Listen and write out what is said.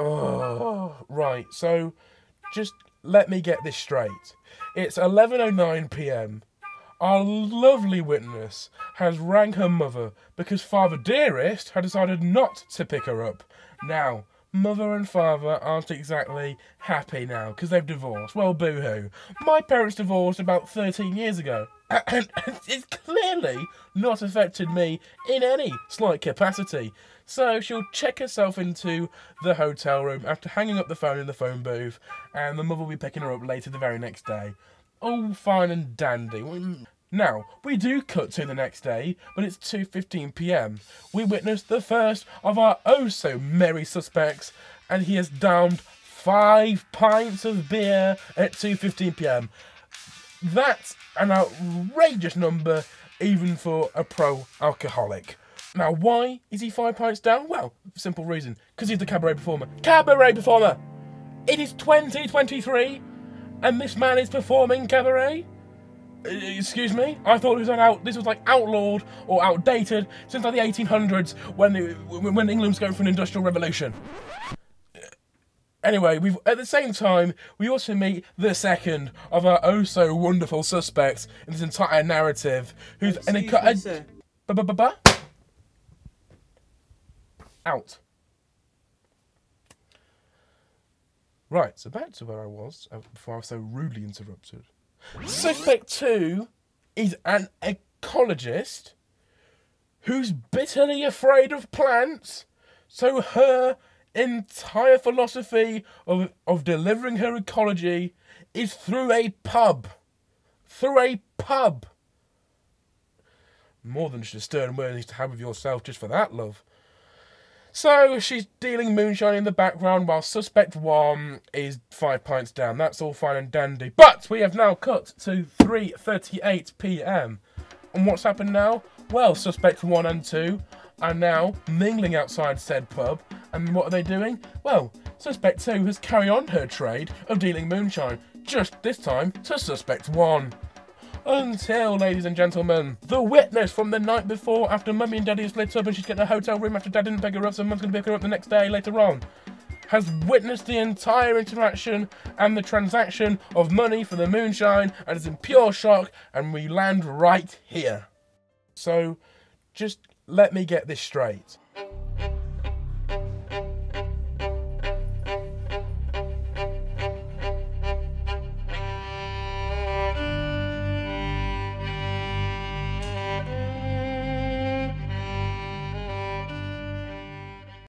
Oh, right. So, just let me get this straight. It's 11:09 p.m. Our lovely witness has rang her mother because Father Dearest had decided not to pick her up. Now, mother and father aren't exactly happy now because they've divorced. Well, boo hoo. My parents divorced about 13 years ago. And it's clearly not affected me in any slight capacity. So she'll check herself into the hotel room after hanging up the phone in the phone booth, and the mother will be picking her up later the very next day. All fine and dandy. Now, we do cut to the next day, but it's 2.15 pm. We witness the first of our oh so merry suspects, and he has downed five pints of beer at 2.15 pm. That's an outrageous number, even for a pro alcoholic. Now, why is he five pints down? Well, simple reason because he's the cabaret performer. Cabaret performer! It is 2023, and this man is performing cabaret? Excuse me? I thought was out. This was like outlawed or outdated since like the 1800s when when England was going for an industrial revolution. Anyway, we've at the same time we also meet the second of our oh so wonderful suspects in this entire narrative, who's an sir. ba ba ba ba out. Right, so back to where I was uh, before I was so rudely interrupted. Suspect two is an ecologist who's bitterly afraid of plants. So her entire philosophy of, of delivering her ecology is through a pub. Through a pub. More than just a stern word to have with yourself just for that, love. So she's dealing moonshine in the background while suspect one is five pints down. That's all fine and dandy. But we have now cut to 3:38 p.m. And what's happened now? Well, suspect one and two are now mingling outside said pub. And what are they doing? Well, suspect two has carried on her trade of dealing moonshine, just this time to suspect one. Until, ladies and gentlemen, the witness from the night before after mummy and daddy split up and she's getting a hotel room after dad didn't pick her up so mum's going to pick her up the next day later on has witnessed the entire interaction and the transaction of money for the moonshine and is in pure shock and we land right here. So just let me get this straight.